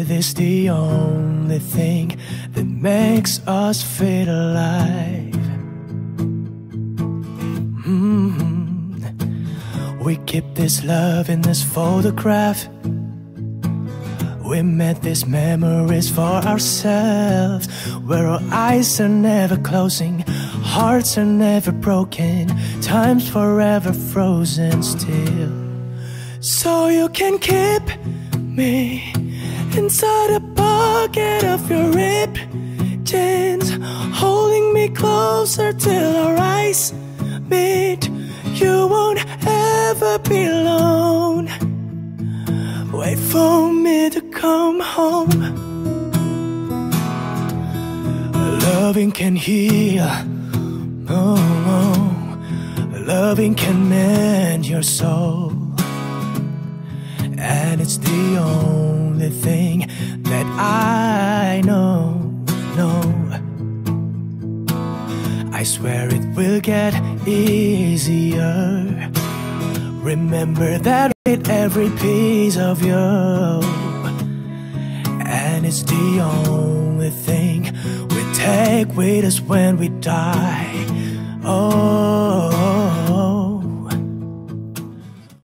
It is the only thing that makes us feel alive. Mhm. We keep this love in this photograph. We made these memories for ourselves, where our eyes are never closing, hearts are never broken, time's forever frozen still. So you can keep me inside a pocket of your ripped jeans, holding me closer till our eyes meet. You won't ever be alone. Wait for me to come home. Loving can heal. Oh, oh. loving can mend your soul. And it's the only thing that I know, know. I swear it will get easier. Remember that with every piece of you. And it's the only thing we take with us when we die. Oh.